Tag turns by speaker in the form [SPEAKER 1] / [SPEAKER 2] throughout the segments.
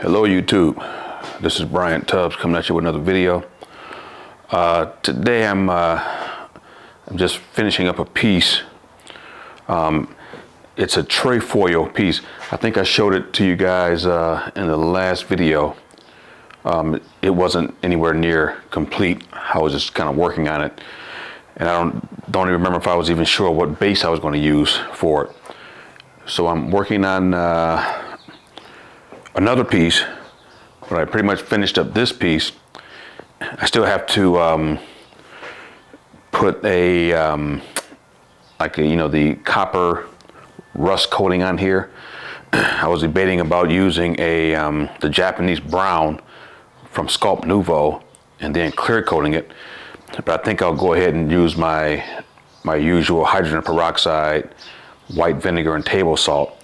[SPEAKER 1] Hello YouTube, this is Bryant Tubbs coming at you with another video. Uh, today I'm, uh, I'm just finishing up a piece. Um, it's a trefoil piece. I think I showed it to you guys uh, in the last video. Um, it wasn't anywhere near complete. I was just kind of working on it. And I don't, don't even remember if I was even sure what base I was going to use for it. So I'm working on uh, another piece, but I pretty much finished up this piece. I still have to um, put a, um, like a, you know, the copper rust coating on here. I was debating about using a, um, the Japanese brown from Sculpt Nouveau and then clear coating it. But I think I'll go ahead and use my, my usual hydrogen peroxide, white vinegar and table salt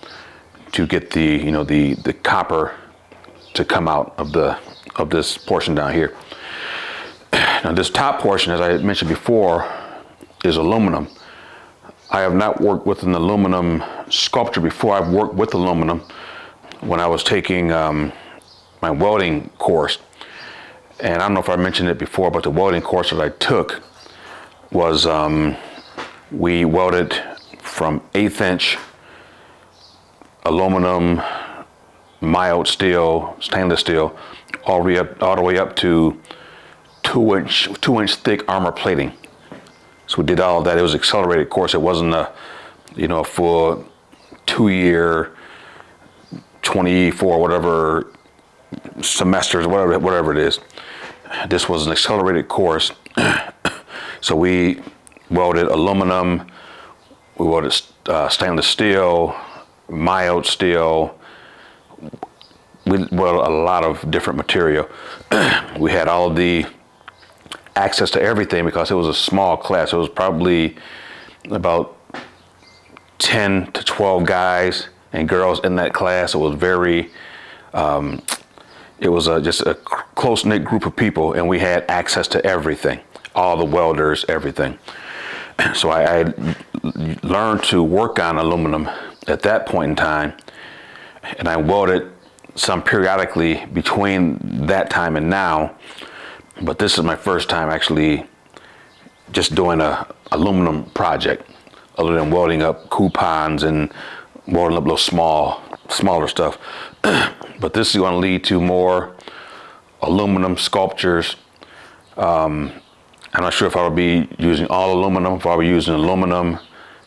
[SPEAKER 1] to get the you know the the copper to come out of the of this portion down here. Now this top portion, as I mentioned before, is aluminum. I have not worked with an aluminum sculpture before. I've worked with aluminum when I was taking um, my welding course. And I don't know if I mentioned it before, but the welding course that I took was um, we welded from eighth inch aluminum, mild steel, stainless steel, all the way up, all the way up to two inch, two inch thick armor plating. So we did all of that. It was accelerated course. It wasn't a, you know, full two year, 24, whatever semesters, whatever, whatever it is. This was an accelerated course. so we welded aluminum, we welded uh, stainless steel, mild steel, we, well, a lot of different material. we had all the access to everything because it was a small class. It was probably about 10 to 12 guys and girls in that class. It was very, um, it was a, just a close knit group of people, and we had access to everything, all the welders, everything. So I, I learned to work on aluminum at that point in time, and I welded some periodically between that time and now. But this is my first time actually just doing a aluminum project, other than welding up coupons and welding up little small, smaller stuff. but this is going to lead to more aluminum sculptures. Um, I'm not sure if I'll be using all aluminum, if I'll be using aluminum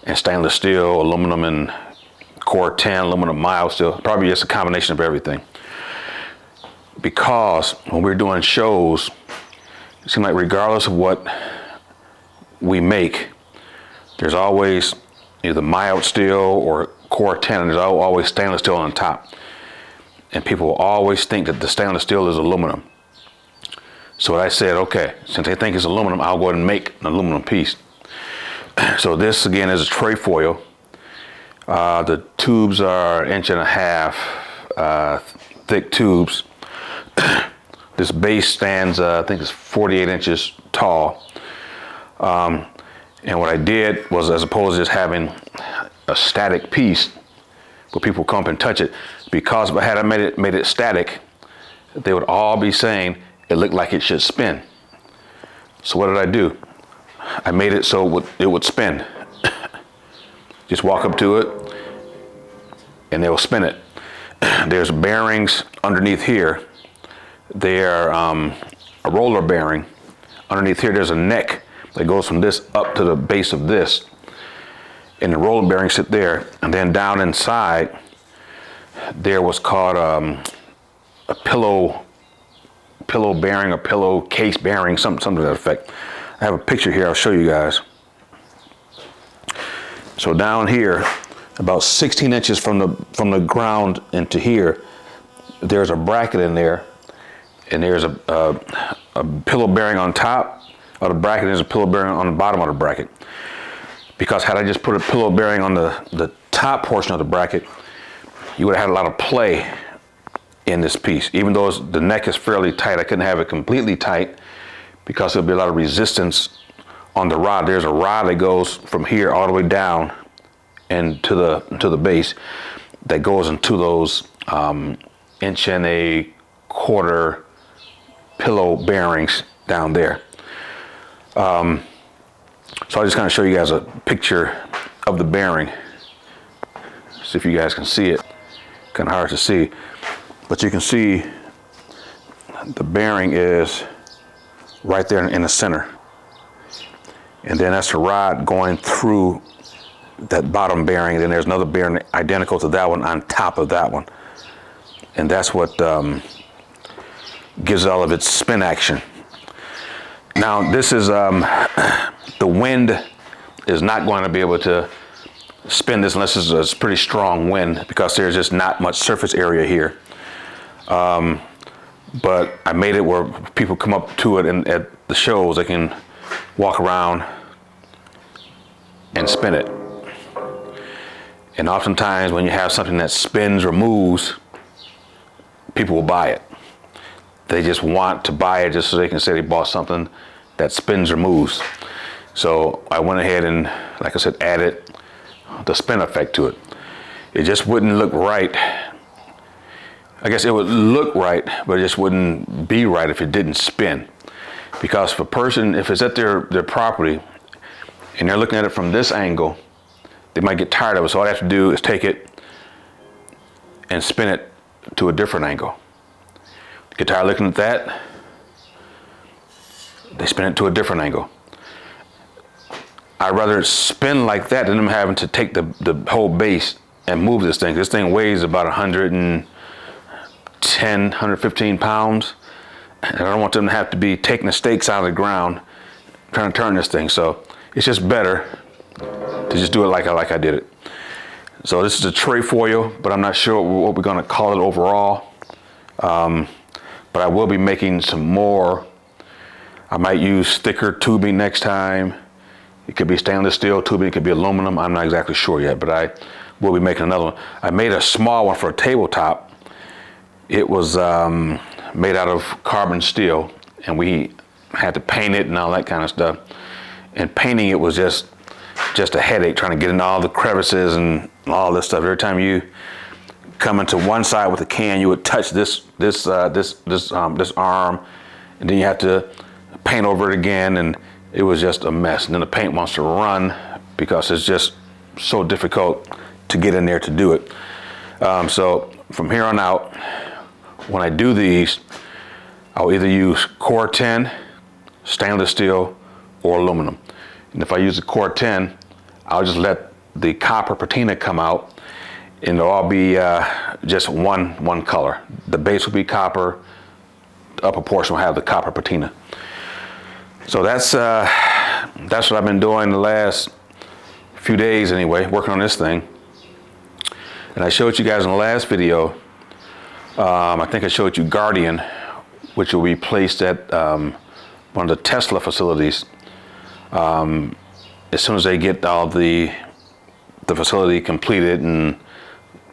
[SPEAKER 1] and stainless steel, aluminum and Cor-Ten, aluminum mild steel, probably just a combination of everything. Because when we're doing shows, it seems like regardless of what we make, there's always either mild steel or Cor-Ten, and there's always stainless steel on top. And people will always think that the stainless steel is aluminum. So I said, okay, since they think it's aluminum, I'll go ahead and make an aluminum piece. So this again is a trefoil. Uh, the tubes are inch and a half uh, thick tubes. this base stands, uh, I think it's 48 inches tall. Um, and what I did was, as opposed to just having a static piece where people come up and touch it, because had I made it made it static, they would all be saying it looked like it should spin. So what did I do? I made it so it would, it would spin. Just walk up to it and they'll spin it. There's bearings underneath here. They are um, a roller bearing. Underneath here, there's a neck that goes from this up to the base of this. And the roller bearings sit there. And then down inside, there was called um, a pillow pillow bearing or pillow case bearing, something, something to that effect. I have a picture here, I'll show you guys. So down here, about 16 inches from the from the ground into here, there's a bracket in there, and there's a, a, a pillow bearing on top of the bracket. There's a pillow bearing on the bottom of the bracket. Because had I just put a pillow bearing on the the top portion of the bracket, you would have had a lot of play in this piece. Even though the neck is fairly tight, I couldn't have it completely tight because there'll be a lot of resistance on the rod. There's a rod that goes from here all the way down and to the to the base that goes into those um, inch and a quarter pillow bearings down there. Um, so I just kind of show you guys a picture of the bearing. See if you guys can see it. Kind of hard to see, but you can see the bearing is right there in the center. And then that's a rod going through that bottom bearing. Then there's another bearing identical to that one on top of that one. And that's what um, gives all of its spin action. Now this is, um, the wind is not going to be able to spin this unless it's a pretty strong wind because there's just not much surface area here. Um, but I made it where people come up to it and at the shows they can walk around and spin it. And oftentimes when you have something that spins or moves, people will buy it. They just want to buy it just so they can say they bought something that spins or moves. So I went ahead and, like I said, added the spin effect to it. It just wouldn't look right. I guess it would look right, but it just wouldn't be right if it didn't spin. Because if a person, if it's at their, their property and they're looking at it from this angle, they might get tired of it. So all they have to do is take it and spin it to a different angle. Get tired looking at that, they spin it to a different angle. I'd rather spin like that than them having to take the, the whole base and move this thing. This thing weighs about 110, 115 pounds. And I don't want them to have to be taking the stakes out of the ground trying to turn this thing. So it's just better to just do it like I, like I did it. So this is a trefoil, but I'm not sure what we're gonna call it overall. Um, but I will be making some more. I might use thicker tubing next time. It could be stainless steel tubing, it could be aluminum. I'm not exactly sure yet, but I will be making another one. I made a small one for a tabletop. It was um, made out of carbon steel and we had to paint it and all that kind of stuff. And painting it was just just a headache trying to get in all the crevices and all this stuff. Every time you come into one side with a can, you would touch this this uh, this this um, this arm, and then you have to paint over it again, and it was just a mess. And then the paint wants to run because it's just so difficult to get in there to do it. Um, so from here on out, when I do these, I'll either use Cor-Ten, stainless steel, or aluminum. And if I use the Cor-Ten, I'll just let the copper patina come out and it'll all be uh, just one, one color. The base will be copper, the upper portion will have the copper patina. So that's, uh, that's what I've been doing the last few days anyway, working on this thing. And I showed you guys in the last video, um, I think I showed you Guardian, which will be placed at um, one of the Tesla facilities um, as soon as they get all the the facility completed and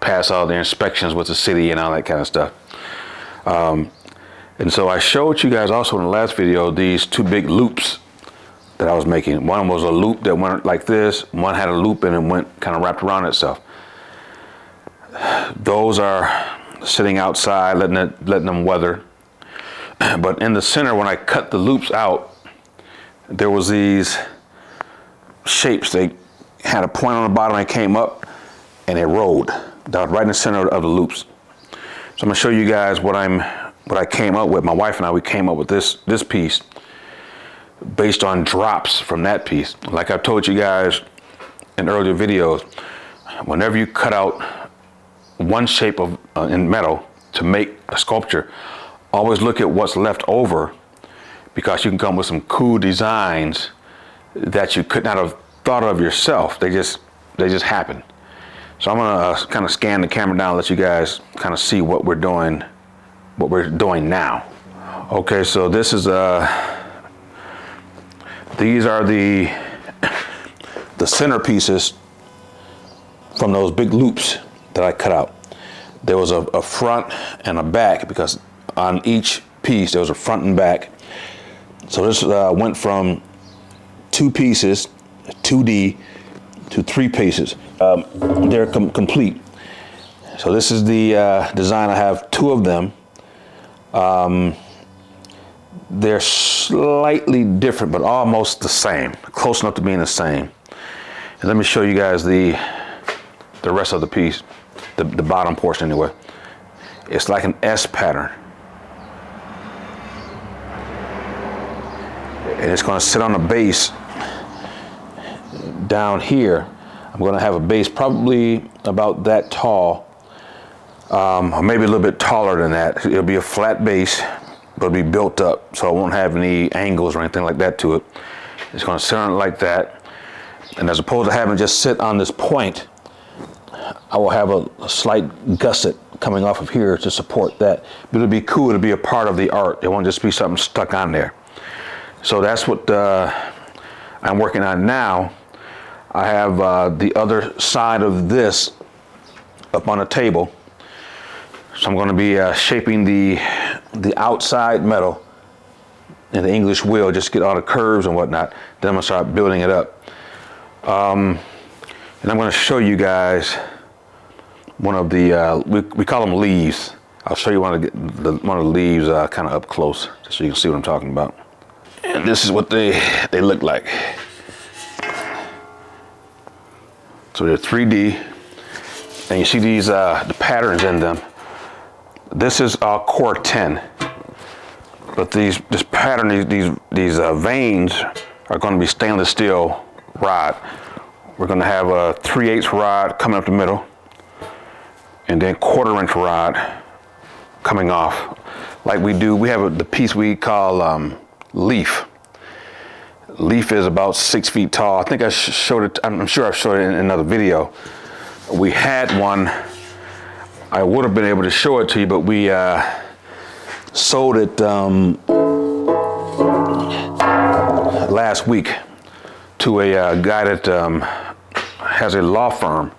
[SPEAKER 1] pass all their inspections with the city and all that kind of stuff. Um, and so I showed you guys also in the last video these two big loops that I was making. One was a loop that went like this. One had a loop and it went kind of wrapped around itself. Those are sitting outside, letting it, letting them weather. But in the center, when I cut the loops out, there was these shapes. They had a point on the bottom and came up and it rolled. That was right in the center of the loops. So I'm gonna show you guys what I'm what I came up with. My wife and I we came up with this this piece based on drops from that piece. Like I've told you guys in earlier videos, whenever you cut out one shape of uh, in metal to make a sculpture, always look at what's left over because you can come with some cool designs that you could not have thought of yourself. They just they just happen. So I'm gonna uh, kind of scan the camera down, let you guys kind of see what we're doing, what we're doing now. Okay, so this is uh, these are the the centerpieces from those big loops that I cut out. There was a, a front and a back because on each piece there was a front and back so this uh, went from two pieces, 2D, to three pieces. Um, they're com complete. So this is the uh, design. I have two of them. Um, they're slightly different, but almost the same, close enough to being the same. And let me show you guys the the rest of the piece, the, the bottom portion anyway. It's like an S pattern. And it's gonna sit on a base down here. I'm gonna have a base probably about that tall, um, or maybe a little bit taller than that. It'll be a flat base, but it'll be built up, so it won't have any angles or anything like that to it. It's gonna sit on it like that. And as opposed to having just sit on this point, I will have a, a, slight gusset coming off of here to support that. But it'll be cool to be a part of the art. It won't just be something stuck on there. So that's what uh, I'm working on now. I have uh, the other side of this up on a table. So I'm going to be uh, shaping the the outside metal in the English wheel, just get all the curves and whatnot. Then I'm going to start building it up. Um, and I'm going to show you guys one of the, uh, we, we call them leaves. I'll show you one of the, the one of the leaves uh, kind of up close, so you can see what I'm talking about. And this is what they, they look like. So they're 3D, and you see these, uh, the patterns in them. This is uh, Cor-Ten, but these, this pattern, these, these, these uh, veins are gonna be stainless steel rod. We're gonna have a 3 8 rod coming up the middle and then quarter inch rod coming off. Like we do, we have a, the piece we call um, leaf. Leaf is about six feet tall. I think I showed it, I'm sure I've showed it in another video. We had one, I would have been able to show it to you, but we uh, sold it um, last week to a uh, guy that um, has a law firm.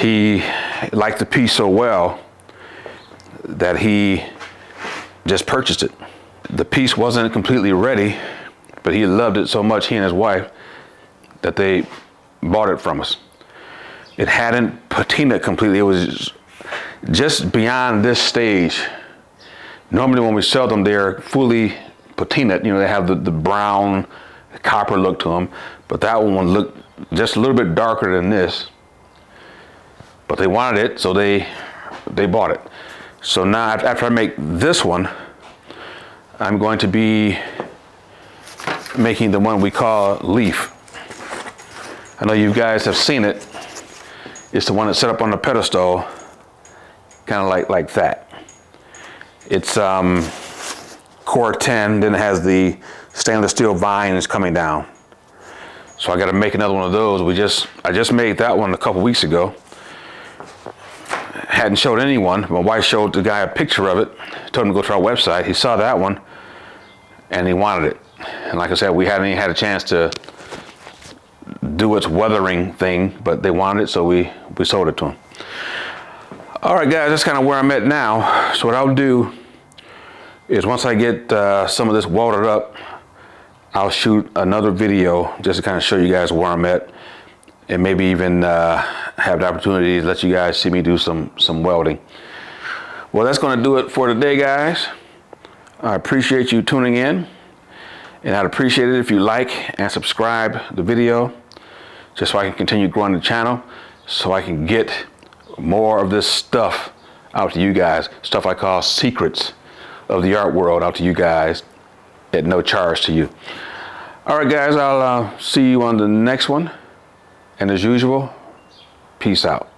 [SPEAKER 1] He liked the piece so well that he just purchased it. The piece wasn't completely ready, but he loved it so much, he and his wife, that they bought it from us. It hadn't patina completely, it was just beyond this stage. Normally when we sell them, they're fully patina. You know, they have the, the brown copper look to them, but that one looked just a little bit darker than this but they wanted it, so they they bought it. So now after I make this one, I'm going to be making the one we call leaf. I know you guys have seen it. It's the one that's set up on the pedestal, kind of like, like that. It's um, Cor-Ten, then it has the stainless steel vines coming down. So I got to make another one of those. We just I just made that one a couple weeks ago hadn't showed anyone. My wife showed the guy a picture of it, told him to go to our website. He saw that one and he wanted it. And like I said, we hadn't even had a chance to do its weathering thing, but they wanted it, so we, we sold it to them. All right, guys, that's kind of where I'm at now. So what I'll do is once I get uh, some of this welded up, I'll shoot another video just to kind of show you guys where I'm at and maybe even uh, have the opportunity to let you guys see me do some, some welding. Well, that's going to do it for today, guys. I appreciate you tuning in. And I'd appreciate it if you like and subscribe the video just so I can continue growing the channel so I can get more of this stuff out to you guys. Stuff I call secrets of the art world out to you guys at no charge to you. All right, guys, I'll uh, see you on the next one. And as usual, peace out.